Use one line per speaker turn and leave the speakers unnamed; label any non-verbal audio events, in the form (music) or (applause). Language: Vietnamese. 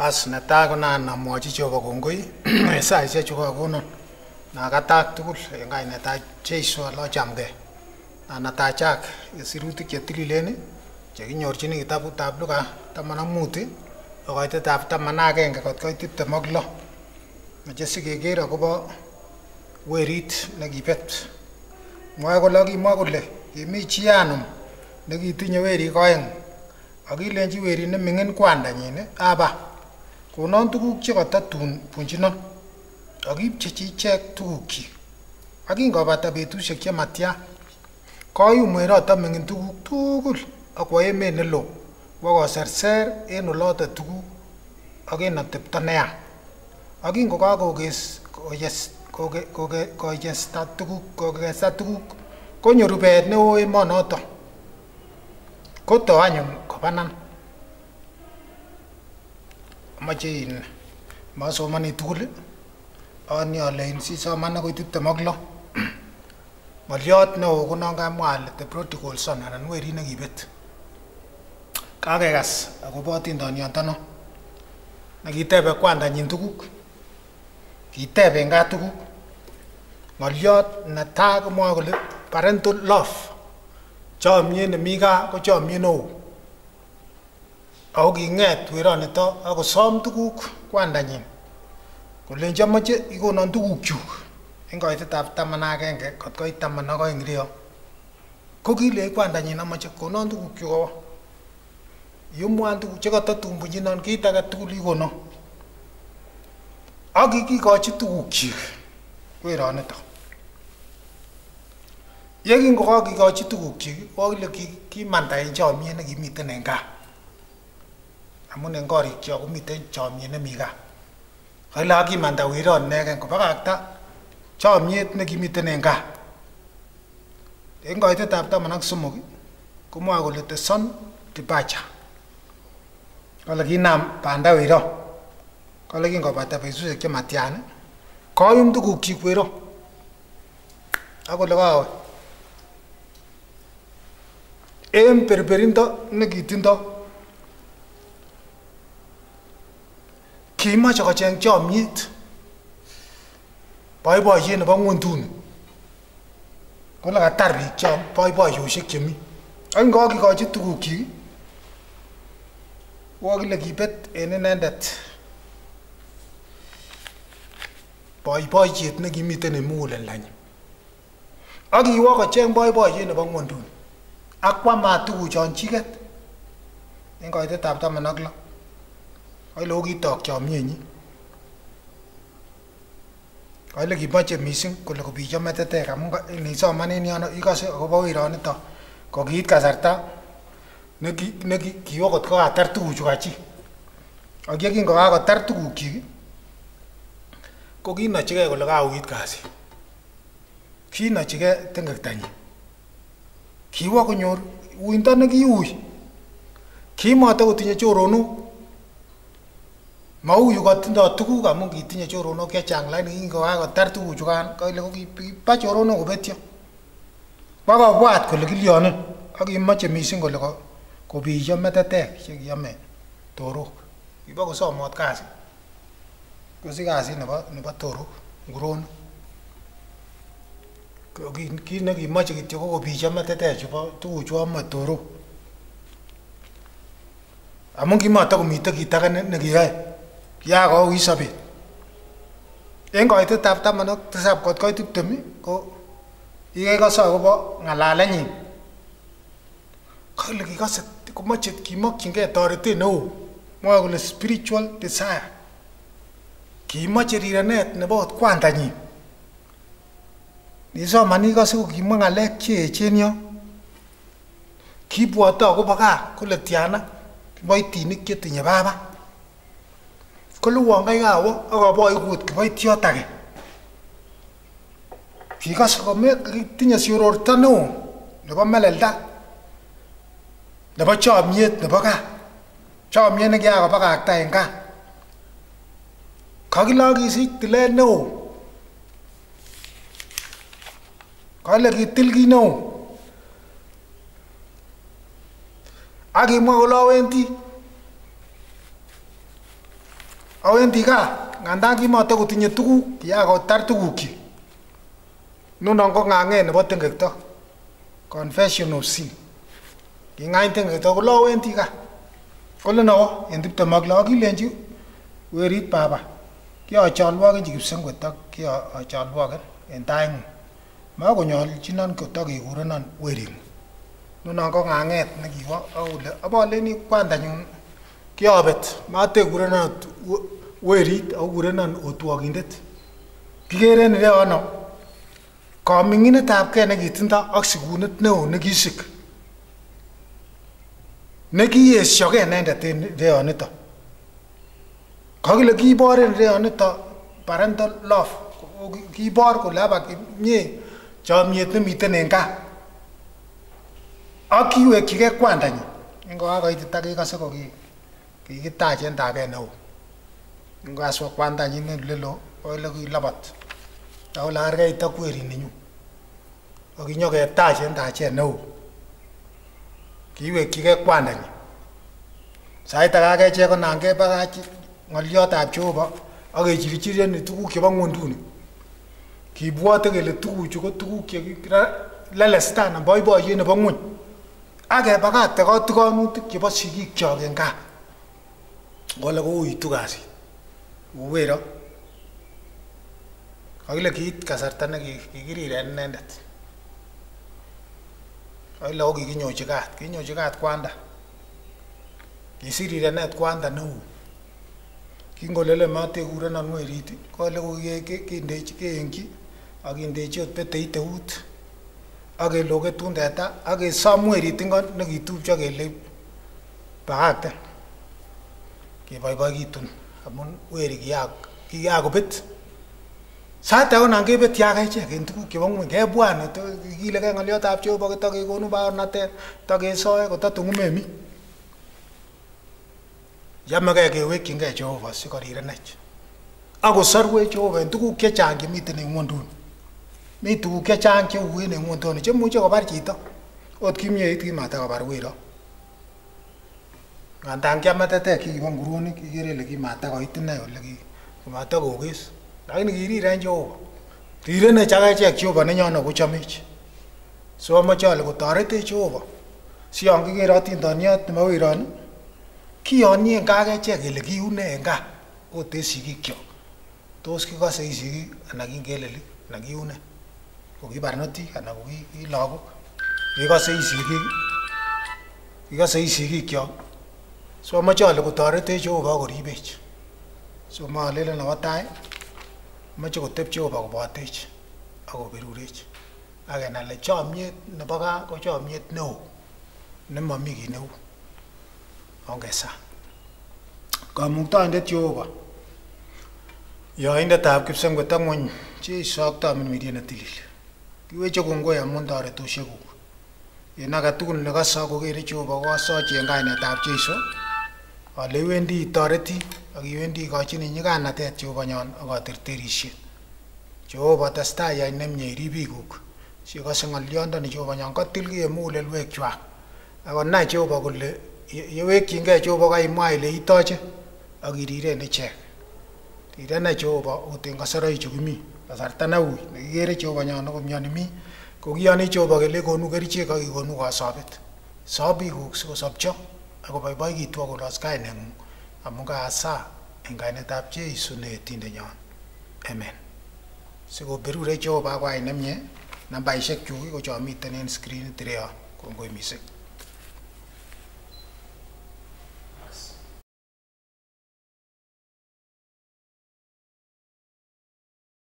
As netai konan amwochi Jehova kongoi. (clears throat) En saisiek chu kakonon. Nakatak tugul en kainetab Jeiso olochamgei anatachak sirutik chetililen chekinyorchini kitabutab Luka taman ak mut ak koitetab taman ak agenge kot koit tiptem ak lo. Moche sikeker akobo werit nekibet mwae kole kimwa kole, kimi chi anum nekitinye werik oeng? Akilenji kilenji werit neming'in kwandanyin, aba konon tuguk chekotatun bunchinon ak ipchechi ichek tugukyik ak kingobata betusiek chematya koyum weroto ming'in tuguk tugul ak kwo emet neloo bokoserser en oloton tuguk ak en atepto neya ak kingokakokes koyes koyesta tuguk kokesa tuguk konyo rubet neo emonoto koto anyun kobanan amoche in masomoni tugul ani ale in sisoman akoi tiptem ak lo. Ng'oliot neo ko non kamwa ale the prodigal son anan werit nekibet. Kakekas akobo atindoniondono nekitebe kwandanyin tuguk kiteben gaa tuguk. Ng'oliot netai komwoe kole parental love, chomyet nemi gaa ko chomyet neo ako king'et weronito akosom tuguk kwandanyin. Kolenchi amoche ikonon tugukyuk en koitetab taman ak agenge kot koit taman ak oeng ireyo ko kilei kwandanyin amoche konon tugukyuk awo yumwan tuguk chekotatun bunchinon kit age tugul ikonon ak kikikochi tugukyik weronito ye kingokakikochi tugukyik kokile kimanda en chomyet nekimiten en gaa. Amun en korikyok komiten chomyet nemi gaa kale akimanda weron inegen kobakakta chomyet nekimiten en gaa en koitetab taman ak somok komwoe kole the son departure kale kinam banda wero kale kingobata betusiek chematyan koyum tugukyik wero ak kole kawe en berberindo nekitindo kimache kocheng chomyet boiboiyet nebo ng'wonduni kole katar biik chom boiboiyosiek chemi ak ngokikochi tugukyik kokile kibet en inendet nguồn thun ác quá mà kiwo chọn boiboiyet nebo anh ak kwamat tuguchon tạm mà nắc lắm ai lo kole kokitok chomyenyin kole kimoche missing kole kobicho metetek amun nisoman en yono ikose akobo weronito kokiit kasarta nekiwo kot kokatar tuguchu kachi ak ye kingokakotar tugukyik ko kinochigei kole kauit kasit kinochigei tengektanyin kiwo konyor uindo cho kimatakotinye nu mau yu ko tindo tuku ka mung kitinye choronok chechang, lakini kingokakotar tuguchukan kole kokiba choronok kobetyo. Bakobwat kole kilyonin, ak kimoche missing kole kobiyo metetek chekiyome torok. Kibo kosomot kasit kosich kasit nebo nebo torok nguronik. Kit nekimoche kityo ko kobiyo metetek chubo tuguchu ome torok. Amun kimatakomite kit age nekiyoe kiyakouit sobet en koitetab taman ak tisab kot koit tiptem ko ikekose akobo ng'alalenyin. Kole kikose komoche kimokyingei toretet neo mwoe kole spiritual desire. Kimoche rirenet nebo ot kwandanyin. Nisoman ikose ko kimwa ng'alek cheechen yo. Kibwote akobo gaa kole tiana kiboitinik chetinye baba kole uon kai kawo ak aboikut kiboitiot age kikose kome tinye siororto neo nebo melelda nebo cả, nebo gaa chomyet nekiyakobakakta en gaa kakile akisich tilet neo kale kitil kit neo ak kimwa kole awendi awendi gaa nganda kimatakotinye tuguk kiakotar tugukyik nunon ko ng'ang'et nebo tengekto, confession of sin. King'any tengekto kole awendi gaa kole nowo en tiptem ak loo akilenji werit baba kiacholwokenchi kipsengwet ak kiacholwoken en taing'ung. Makonyolchinon kotokekurenon wering'ung nunon ko ng'ang'et nekiwo akole aboleni kwandanyun kiabet matekurenon werit akurenon otwokindet. Kikere en ireyono koming'inetab kee nekitindo ak sikunet neo nekisik. Nekiyesiokee inendet en ireyonito. Kakile kiibor en ireyonito parental love. Kiibor kole aba mie chomyet nemiten en gaa ak kiwekyigee kwandanyin. Ingokakoitita kekose ko kikitach en tabet neo ingokaswa kwandanyin en olelo ole kilobot akole kerkeit ak werit nenyun ak kinyoketach en tachet neo kiwekyigee kwandanyin sait age akechek konan kebakach ng'oliotab Jehova ak kechirchireni tuguk chebo ng'wonduni kibwote kele tuguchu ko tuguk chekilelesta anan boiboiyet nebo ng'wony ak kebakakte kotikonutik chebo sigikyok en gaa kole kouitu kasit uwero kakile kiit kasarta nekikiriren inendet. Kakile ako kikinyochi kat kinyochi kat kwanda. Kisirirenet kwanda neu kingolele matekurenon werit kole ko kindechi keengchi ak kindechi ot peteit eut ak keloketun teta ak kesom werit ingo nekitupcho kele bakakten keboiboikitun amun weri kikakobet sait age nan kebetyi ak echek en tuguk chebo ngweny kebwane kikilegei ng'oliotab Jehova kotakekonu baornatet takesoe kotatun komemi yamegei kewekyingei Jehova sikorirenech akosorwech Jehova en tuguk chechang chemiten en ngwonduni. Mi tuguk chechang cheuen en ngwonduni chemuche kobar chito. Ot kimyeit kimatakobar wero ngandan kiametetek chekibo nguruonik ikere ile kimatakoit ine ole kimatakokes lakini kiriren Jehova rirenech ak echek Jehova nenyono kochomech so amoche ale kotoretech Jehova si yon kikere atindoniot nebo weroni kiyonyi en gaa ak echek kele kiune en gaa ot en sigikyok tos kikose i anan kingelelik anan kiune ko ki barnotik anan ko ki lagok kikose so ma i sigik kikose i sigikyok so amoche ale kotoretech Jehova koribech so malelen nebo tai moche kotep Jehova re ak a ga na le chomyet nebo gaa ko chomyet neo. Nemomi kit neu. Ongesa kamuktoindet Jehova. Yoindetab kipsengwet ak ngwony Jeiso ak tamirmiriet ga sa kongoi ge re en ba tugul sa kokere ga na ta kainetab so ale iwendi itoreti ak iwendi ikochini nyiganatet Jehova nyon ak katerterisiet Jehova testai yai nemie irib biikuk sikose ng'olyondoni Jehova nyon kotil ki en mugulelwekwak akonai Jehova kole yewekyingei Jehova kaimwa ile itoche ak iriren ichek. Rirene Jehova ot en kasoroichu kimi kasarta neui nekikere Jehova nyon komioni mi ko kiyoni Jehova kele konu kerichek ak ikonu kasobet sob biikuk sikosobcho ak koboiboikitu ak kolos kaineng'ung amun kaasa en kainetab Jeiso neetindenyon amen. Sikoberure Jehova koyai nemie nambaisiek chuk ko chon miten en skrinit ireyo kongoi missing